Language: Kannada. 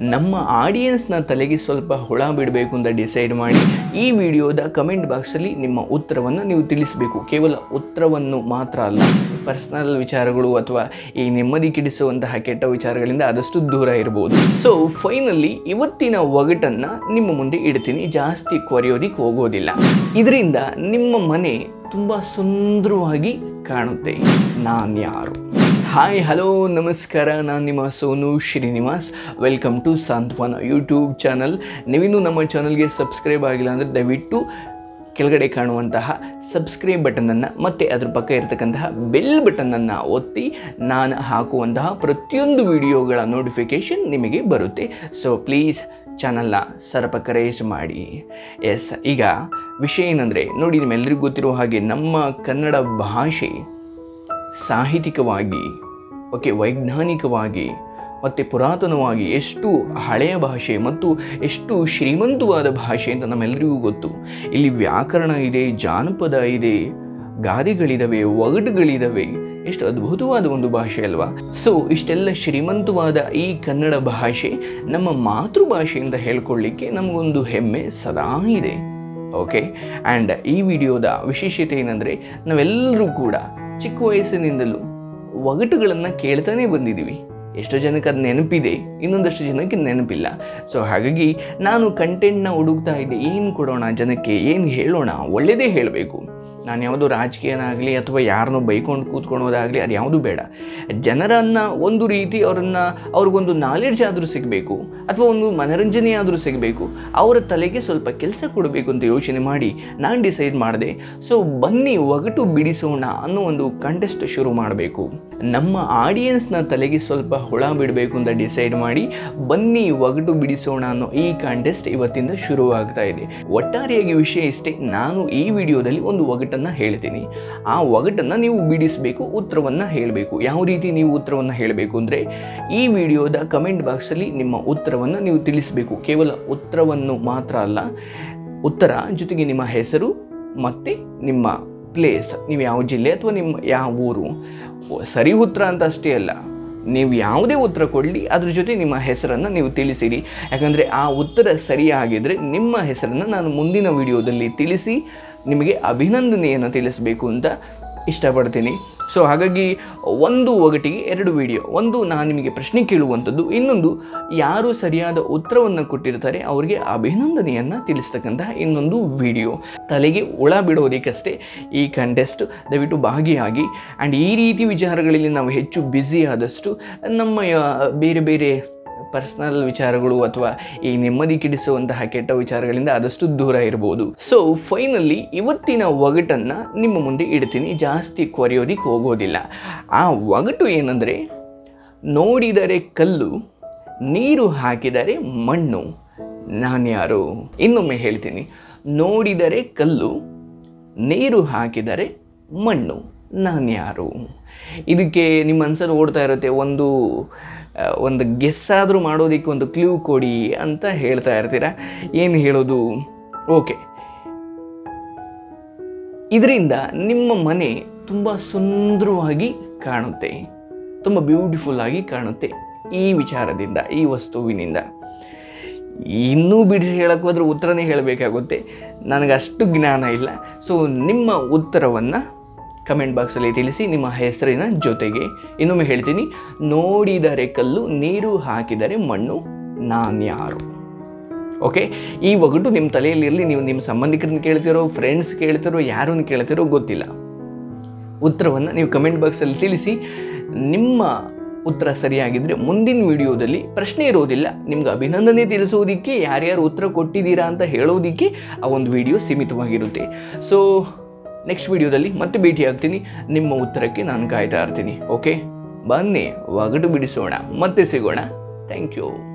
ನಮ್ಮ ಆಡಿಯನ್ಸ್ನ ತಲೆಗೆ ಸ್ವಲ್ಪ ಹುಳ ಬಿಡಬೇಕು ಅಂತ ಡಿಸೈಡ್ ಮಾಡಿ ಈ ವಿಡಿಯೋದ ಕಮೆಂಟ್ ಬಾಕ್ಸಲ್ಲಿ ನಿಮ್ಮ ಉತ್ತರವನ್ನು ನೀವು ತಿಳಿಸಬೇಕು. ಕೇವಲ ಉತ್ತರವನ್ನು ಮಾತ್ರ ಅಲ್ಲ ಪರ್ಸ್ನಲ್ ವಿಚಾರಗಳು ಅಥವಾ ಈ ನೆಮ್ಮದಿ ಕೆಡಿಸುವಂತಹ ಕೆಟ್ಟ ವಿಚಾರಗಳಿಂದ ಆದಷ್ಟು ದೂರ ಇರ್ಬೋದು. ಸೊ ಫೈನಲಿ ಇವತ್ತಿನ ಒಗಟನ್ನು ನಿಮ್ಮ ಮುಂದೆ ಇಡ್ತೀನಿ. ಜಾಸ್ತಿ ಕೊರೆಯೋದಿಕ್ಕೆ ಹೋಗೋದಿಲ್ಲ. ಇದರಿಂದ ನಿಮ್ಮ ಮನೆ ತುಂಬ ಸುಂದರವಾಗಿ ಕಾಣುತ್ತೆ. ನಾನು ಯಾರು? ಹಾಯ್ ಹಲೋ ನಮಸ್ಕಾರ. ನಾನು ನಿಮ್ಮ Sonu Srinivas. Welcome to Santhwana YouTube channel ನೀವಿನ್ನೂ ನಮ್ಮ ಚಾನಲ್ಗೆ ಸಬ್ಸ್ಕ್ರೈಬ್ ಆಗಿಲ್ಲ ಅಂದರೆ ದಯವಿಟ್ಟು ಕೆಳಗಡೆ ಕಾಣುವಂತಹ ಸಬ್ಸ್ಕ್ರೈಬ್ ಬಟನನ್ನು ಮತ್ತು ಅದ್ರ ಪಕ್ಕ ಇರತಕ್ಕಂತಹ ಬೆಲ್ ಬಟನನ್ನು ಒತ್ತಿ ನಾನು ಹಾಕುವಂತಹ ಪ್ರತಿಯೊಂದು ವಿಡಿಯೋಗಳ ನೋಟಿಫಿಕೇಷನ್ ನಿಮಗೆ ಬರುತ್ತೆ. ಸೊ ಪ್ಲೀಸ್ ಚಾನಲ್ನ ಸರ್ಪಕರೇಜ್ ಮಾಡಿ. ಎಸ್ ಈಗ ವಿಷಯ ಏನಂದರೆ ನೋಡಿ ನಿಮ್ಮೆಲ್ಲರಿಗೂ ಗೊತ್ತಿರೋ ಹಾಗೆ ನಮ್ಮ ಕನ್ನಡ ಭಾಷೆ ಸಾಹಿತ್ಯಿಕವಾಗಿ ಓಕೆ, ವೈಜ್ಞಾನಿಕವಾಗಿ, ಮತ್ತು ಪುರಾತನವಾಗಿ ಎಷ್ಟು ಹಳೆಯ ಭಾಷೆ ಮತ್ತು ಎಷ್ಟು ಶ್ರೀಮಂತವಾದ ಭಾಷೆ ಅಂತ ನಮ್ಮೆಲ್ಲರಿಗೂ ಗೊತ್ತು. ಇಲ್ಲಿ ವ್ಯಾಕರಣ ಇದೆ, ಜಾನಪದ ಇದೆ ಗಾದೆಗಳಿದ್ದಾವೆ ಒಗಡುಗಳಿದ್ದಾವೆ ಎಷ್ಟು ಅದ್ಭುತವಾದ ಒಂದು ಭಾಷೆ ಅಲ್ವಾ. ಸೊ ಇಷ್ಟೆಲ್ಲ ಶ್ರೀಮಂತವಾದ ಈ ಕನ್ನಡ ಭಾಷೆ ನಮ್ಮ ಮಾತೃಭಾಷೆ ಅಂತ ಹೇಳ್ಕೊಳ್ಳಿಕ್ಕೆ ನಮಗೊಂದು ಹೆಮ್ಮೆ ಸದಾ ಇದೆ. ಓಕೆ ಆ್ಯಂಡ್ ಈ ವಿಡಿಯೋದ ವಿಶೇಷತೆ ಏನಂದರೆ, ನಾವೆಲ್ಲರೂ ಕೂಡ ಚಿಕ್ಕ ವಯಸ್ಸಿನಿಂದಲೂ ಒಗಟುಗಳನ್ನು ಕೇಳ್ತಾನೆ ಬಂದಿದ್ದೀವಿ. ಎಷ್ಟೋ ಜನಕ್ಕೆ ಅದು ನೆನಪಿದೆ, ಇನ್ನೊಂದಷ್ಟು ಜನಕ್ಕೆ ನೆನಪಿಲ್ಲ. ಸೊ ಹಾಗಾಗಿ ನಾನು ಕಂಟೆಂಟ್ನ ಹುಡುಕ್ತಾ ಇದ್ದೆ, ಏನು ಕೊಡೋಣ ಜನಕ್ಕೆ, ಏನು ಹೇಳೋಣ ಒಳ್ಳೆಯದೇ ಹೇಳಬೇಕು. ನಾನು ಯಾವುದೋ ರಾಜಕೀಯನಾಗಲಿ ಅಥವಾ ಯಾರನ್ನೋ ಬೈಕೊಂಡು ಕೂತ್ಕೊಳೋದಾಗಲಿ ಅದು ಯಾವುದು ಬೇಡ. ಜನರನ್ನು ಒಂದು ರೀತಿ ಅವರನ್ನು ಅವ್ರಿಗೊಂದು ನಾಲೆಡ್ಜ್ ಆದರೂ ಸಿಗಬೇಕು ಅಥವಾ ಒಂದು ಮನರಂಜನೆ ಆದರೂ ಸಿಗಬೇಕು. ಅವರ ತಲೆಗೆ ಸ್ವಲ್ಪ ಕೆಲಸ ಕೊಡಬೇಕು ಅಂತ ಯೋಚನೆ ಮಾಡಿ ನಾನು ಡಿಸೈಡ್ ಮಾಡಿದೆ. ಸೊ ಬನ್ನಿ ಒಗಟು ಬಿಡಿಸೋಣ ಅನ್ನೋ ಒಂದು ಕಂಟೆಸ್ಟ್ ಶುರು ಮಾಡಬೇಕು. ನಮ್ಮ ಆಡಿಯನ್ಸ್ನ ತಲೆಗೆ ಸ್ವಲ್ಪ ಹುಳ ಬಿಡಬೇಕು ಅಂತ ಡಿಸೈಡ್ ಮಾಡಿ ಬನ್ನಿ ಒಗಟು ಬಿಡಿಸೋಣ ಅನ್ನೋ ಈ ಕಾಂಟೆಸ್ಟ್ ಇವತ್ತಿಂದ ಶುರುವಾಗ್ತಾ ಇದೆ. ಒಟ್ಟಾರೆಯಾಗಿ ವಿಷಯ ಇಷ್ಟೇ, ನಾನು ಈ ವಿಡಿಯೋದಲ್ಲಿ ಒಂದು ಒಗಟನ್ನು ಹೇಳ್ತೀನಿ. ಆ ಒಗಟನ್ನು ನೀವು ಬಿಡಿಸಬೇಕು, ಉತ್ತರವನ್ನು ಹೇಳಬೇಕು. ಯಾವ ರೀತಿ ನೀವು ಉತ್ತರವನ್ನು ಹೇಳಬೇಕು ಅಂದರೆ, ಈ ವಿಡಿಯೋದ ಕಮೆಂಟ್ ಬಾಕ್ಸಲ್ಲಿ ನಿಮ್ಮ ಉತ್ತರವನ್ನು ನೀವು ತಿಳಿಸಬೇಕು. ಕೇವಲ ಉತ್ತರವನ್ನು ಮಾತ್ರ ಅಲ್ಲ, ಉತ್ತರ ಜೊತೆಗೆ ನಿಮ್ಮ ಹೆಸರು ಮತ್ತು ನಿಮ್ಮ ಪ್ಲೇಸ್ ನೀವು ಯಾವ ಜಿಲ್ಲೆ ಅಥವಾ ನಿಮ್ಮ ಯಾವ ಊರು? ಸರಿ ಉತ್ತರ ಅಂತ ಅಷ್ಟೇ ಅಲ್ಲ. ನೀವು ಯಾವುದೇ ಉತ್ತರ ಕೊಡಲಿ, ಅದ್ರ ಜೊತೆ ನಿಮ್ಮ ಹೆಸರನ್ನು ನೀವು ತಿಳಿಸಿರಿ. ಯಾಕಂದರೆ ಆ ಉತ್ತರ ಸರಿಯಾಗಿದ್ದರೆ ನಿಮ್ಮ ಹೆಸರನ್ನು ನಾನು ಮುಂದಿನ ವಿಡಿಯೋದಲ್ಲಿ ತಿಳಿಸಿ ನಿಮಗೆ ಅಭಿನಂದನೆಯನ್ನು ತಿಳಿಸಬೇಕು ಅಂತ ಇಷ್ಟಪಡ್ತೀನಿ. ಸೊ ಹಾಗಾಗಿ ಒಂದು ಒಗಟಿಗೆ ಎರಡು ವಿಡಿಯೋ ಒಂದು ನಾನು ನಿಮಗೆ ಪ್ರಶ್ನೆ ಕೇಳುವಂಥದ್ದು, ಇನ್ನೊಂದು ಯಾರು ಸರಿಯಾದ ಉತ್ತರವನ್ನು ಕೊಟ್ಟಿರ್ತಾರೆ ಅವರಿಗೆ ಅಭಿನಂದನೆಯನ್ನು ತಿಳಿಸ್ತಕ್ಕಂತಹ ಇನ್ನೊಂದು ವಿಡಿಯೋ ತಲೆಗೆ ಒಳ ಬಿಡೋದಕ್ಕಷ್ಟೇ ಈ ಕಂಟೆಸ್ಟ್ ದಯವಿಟ್ಟು ಭಾಗಿಯಾಗಿ. ಆ್ಯಂಡ್ ಈ ರೀತಿ ವಿಚಾರಗಳಲ್ಲಿ ನಾವು ಹೆಚ್ಚು ಬ್ಯುಸಿ ಆದಷ್ಟು ನಮ್ಮ ಬೇರೆ ಬೇರೆ ಪರ್ಸ್ನಲ್ ವಿಚಾರಗಳು ಅಥವಾ ಈ ನೆಮ್ಮದಿ ಕಿಡಿಸುವಂತಹ ಕೆಟ್ಟ ವಿಚಾರಗಳಿಂದ ಆದಷ್ಟು ದೂರ ಇರಬಹುದು ಸೊ ಫೈನಲಿ ಇವತ್ತಿನ ಒಗಟನ್ನು ನಿಮ್ಮ ಮುಂದೆ ಇಡ್ತೀನಿ. ಜಾಸ್ತಿ ಕೊರೆಯೋದಿಕ್ಕೆ ಹೋಗೋದಿಲ್ಲ. ಆ ಒಗಟು ಏನಂದರೆ, ನೋಡಿದರೆ ಕಲ್ಲು, ನೀರು ಹಾಕಿದರೆ ಮಣ್ಣು. ನಾನ್ಯಾರು ಇನ್ನೊಮ್ಮೆ ಹೇಳ್ತೀನಿ. ನೋಡಿದರೆ ಕಲ್ಲು, ನೀರು ಹಾಕಿದರೆ ಮಣ್ಣು. ನಾನ್ಯಾರು ಇದಕ್ಕೆ ನಿಮ್ಮ ಮನಸ್ಸಲ್ಲಿ ಓಡ್ತಾ ಇರುತ್ತೆ ಒಂದು ಒಂದು ಗೆಸ್ ಆದರೂ ಮಾಡೋದಕ್ಕೆ ಒಂದು ಕ್ಲೂ ಕೊಡಿ ಅಂತ ಹೇಳ್ತಾ ಇರ್ತೀರ? ಏನು ಹೇಳೋದು? ಓಕೆ ಇದರಿಂದ ನಿಮ್ಮ ಮನೆ ತುಂಬ ಸುಂದರವಾಗಿ ಕಾಣುತ್ತೆ. ತುಂಬ ಬ್ಯೂಟಿಫುಲ್ ಆಗಿ ಕಾಣುತ್ತೆ ಈ ವಿಚಾರದಿಂದ, ಈ ವಸ್ತುವಿನಿಂದ. ಇನ್ನೂ ಬಿಡಿಸಿ ಹೇಳಕ್ಕೆ ಹೋದ್ರೆ ಉತ್ತರನೇ ಹೇಳಬೇಕಾಗುತ್ತೆ. ನನಗೆ ಅಷ್ಟು ಜ್ಞಾನ ಇಲ್ಲ. ಸೊ ನಿಮ್ಮ ಉತ್ತರವನ್ನು ಕಮೆಂಟ್ ಬಾಕ್ಸಲ್ಲಿ ತಿಳಿಸಿ ನಿಮ್ಮ ಹೆಸರಿನ ಜೊತೆಗೆ. ಇನ್ನೊಮ್ಮೆ ಹೇಳ್ತೀನಿ, ನೋಡಿದರೆ ಕಲ್ಲು, ನೀರು ಹಾಕಿದರೆ ಮಣ್ಣು ನಾನ್ಯಾರು ಓಕೆ, ಈ ಒಗಟು ನಿಮ್ಮ ತಲೆಯಲ್ಲಿರಲಿ ನೀವು ನಿಮ್ಮ ಸಂಬಂಧಿಕರನ್ನ ಕೇಳ್ತಿರೋ ಫ್ರೆಂಡ್ಸ್ ಕೇಳ್ತಿರೋ, ಯಾರನ್ನು ಕೇಳ್ತಿರೋ ಗೊತ್ತಿಲ್ಲ. ಉತ್ತರವನ್ನು ನೀವು ಕಮೆಂಟ್ ಬಾಕ್ಸಲ್ಲಿ ತಿಳಿಸಿ, ನಿಮ್ಮ ಉತ್ತರ ಸರಿಯಾಗಿದ್ದರೆ ಮುಂದಿನ ವಿಡಿಯೋದಲ್ಲಿ ಪ್ರಶ್ನೆ ಇರೋದಿಲ್ಲ, ನಿಮ್ಗೆ ಅಭಿನಂದನೆ ತಿಳಿಸೋದಕ್ಕೆ, ಯಾರ್ಯಾರು ಉತ್ತರ ಕೊಟ್ಟಿದ್ದೀರಾ ಅಂತ ಹೇಳೋದಕ್ಕೆ ಆ ಒಂದು ವಿಡಿಯೋ ಸೀಮಿತವಾಗಿರುತ್ತೆ. ಸೊ ನೆಕ್ಸ್ಟ್ ವಿಡಿಯೋದಲ್ಲಿ ಮತ್ತೆ ಭೇಟಿ ಆಗ್ತೀನಿ ನಿಮ್ಮ ಉತ್ತರಕ್ಕೆ ನಾನು ಕಾಯ್ತಾ ಇರ್ತೀನಿ. ಓಕೆ ಬನ್ನಿ. ಒಗಟು ಬಿಡಿಸೋಣ. ಮತ್ತೆ ಸಿಗೋಣ. Thank you